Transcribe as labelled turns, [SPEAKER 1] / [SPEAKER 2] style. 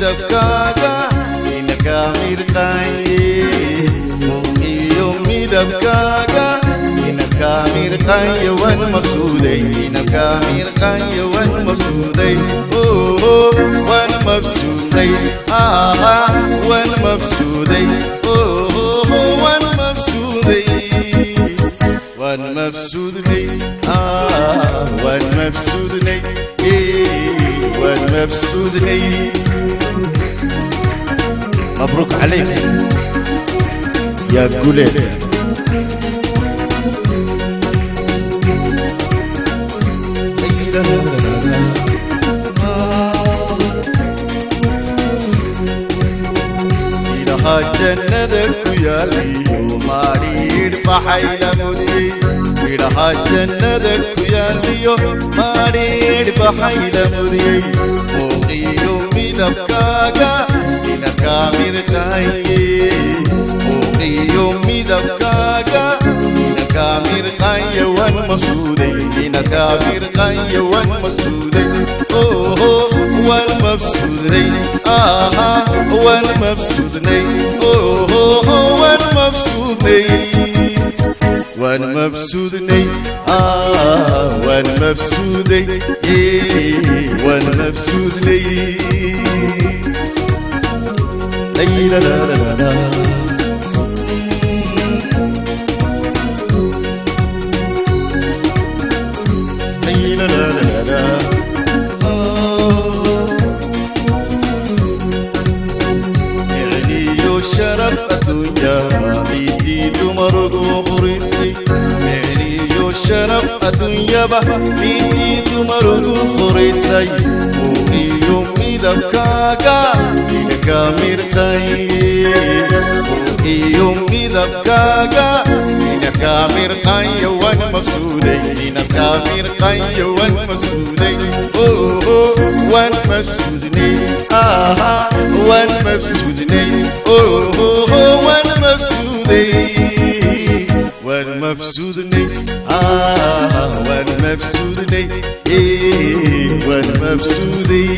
[SPEAKER 1] dabkaada inakaa mirqaaye muqiyo midabkaa امير خان يوان مسودي مينك امير خان يوان مسودي أوه وان مبسودي آه وان مبسودي أوه وان مبسودي وان مبسودي آه وان مبسودي إيه، وان مبسودي مبروك عليك. يا جوليت جندك يا ليو مارير بحيلا مدي إلها جندك يا ليو مارير بحيلا مدي وقيوم بذبكاك قيوان مقصودي لنا كافر قيوان مقصودي أوه هو المبسودي آها هو المبسودي أوه هو المبسودي وان مبسودني آه وان مبسودي إيه وان مبسودني ليلى لا لا لا شرف الدنيا بيزيد مرقوق رزقي علي شرف الدنيا بيزيد مرقوق رزقي مغني يومي دبكاكا لك مرتاي مغني يومي دبكاكا لك مرتاي مسودي لنا الكافر قي والمسودي. أوه والمسودني آها والمسودني أوه والمسودي. والمبسودني آه والمبسودني آه، إيه والمبسودي